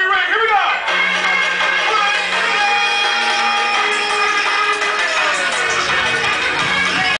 Here we go.